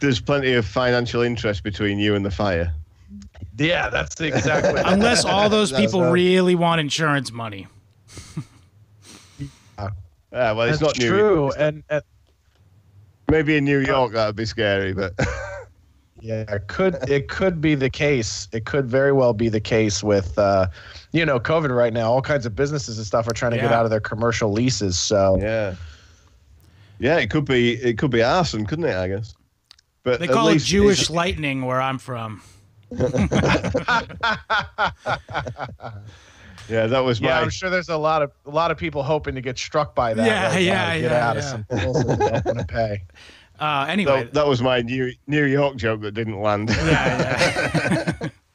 there's plenty of financial interest between you and the fire. Yeah, that's exactly. Unless all those people right. really want insurance money. Yeah, well, it's That's not New true, and, and Maybe in New York that'd be scary, but yeah, it could it could be the case. It could very well be the case with, uh, you know, COVID right now. All kinds of businesses and stuff are trying to get out of their commercial leases. So yeah, yeah, it could be it could be arson, couldn't it? I guess. But They call it Jewish it's- lightning where I'm from. Yeah, that was yeah, my I'm sure there's a lot of a lot of people hoping to get struck by that. Yeah, right now yeah, get yeah, out of some bills that don't want to pay. Uh, anyway, that, that was my New New York joke that didn't land. yeah, yeah.